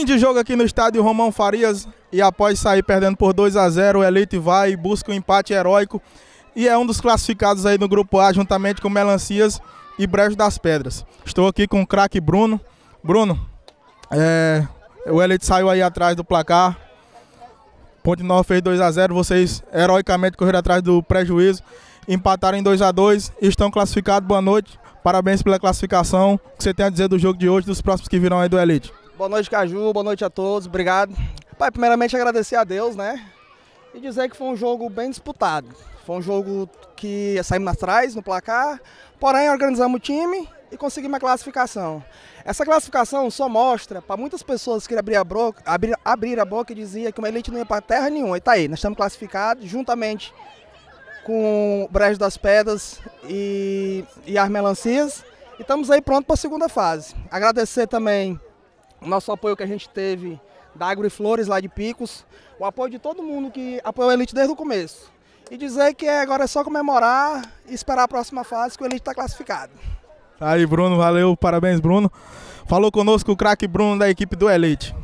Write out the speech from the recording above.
de jogo aqui no estádio Romão Farias e após sair perdendo por 2 a 0 o Elite vai e busca um empate heróico e é um dos classificados aí no grupo A juntamente com Melancias e Brejo das Pedras. Estou aqui com o craque Bruno. Bruno, é, o Elite saiu aí atrás do placar. Ponte Nova fez 2 a 0 vocês heroicamente correram atrás do prejuízo, empataram em 2 a 2 e estão classificados. Boa noite. Parabéns pela classificação. O que você tem a dizer do jogo de hoje, dos próximos que virão aí do Elite? Boa noite, Caju. Boa noite a todos. Obrigado. Pai, primeiramente agradecer a Deus, né? E dizer que foi um jogo bem disputado. Foi um jogo que saímos atrás no placar, porém organizamos o time e conseguimos a classificação. Essa classificação só mostra para muitas pessoas que abriram a, boca, abrir, abrir a boca e dizia que uma elite não ia para terra nenhuma. E tá aí, nós estamos classificados juntamente com o Brejo das Pedras e, e as Melancias. E estamos aí prontos para a segunda fase. Agradecer também nosso apoio que a gente teve da Agro e Flores lá de Picos, o apoio de todo mundo que apoiou a Elite desde o começo. E dizer que agora é só comemorar e esperar a próxima fase que o Elite está classificado. Aí, Bruno, valeu, parabéns, Bruno. Falou conosco o craque Bruno da equipe do Elite.